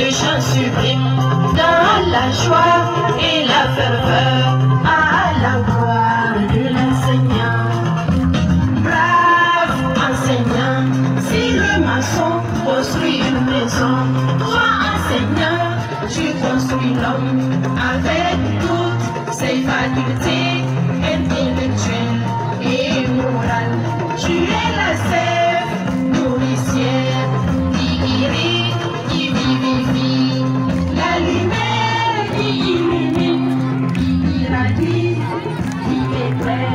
ce chant sublime dans la joie et la ferveur à la gloire de l'enseignant. Brave enseignant, si le maçon construit une maison, toi enseignant, tu construis l'homme avec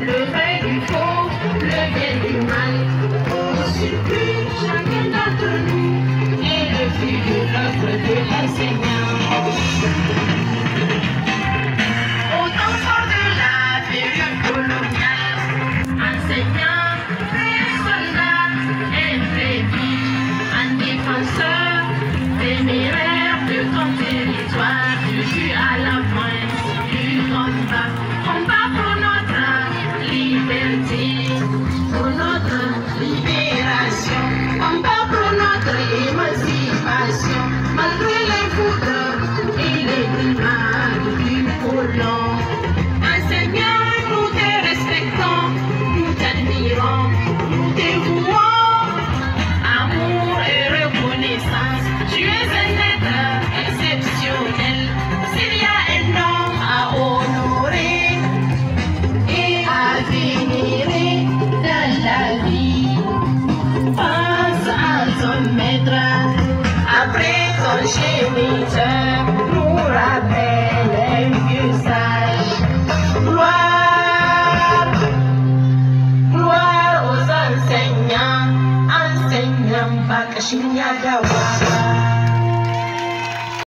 Le vrai du faux, le bien du mal, au surplus chacun d'entre nous et le futur Thank you. Nous te respectons, nous t'admirons, nous te. Amour et reconnaissance, tu es un être exceptionnel. S'il y a un nom à honorer et à vénérer dans la vie, à son maître après ton chériteur. nan ba kashin ya dawa ba.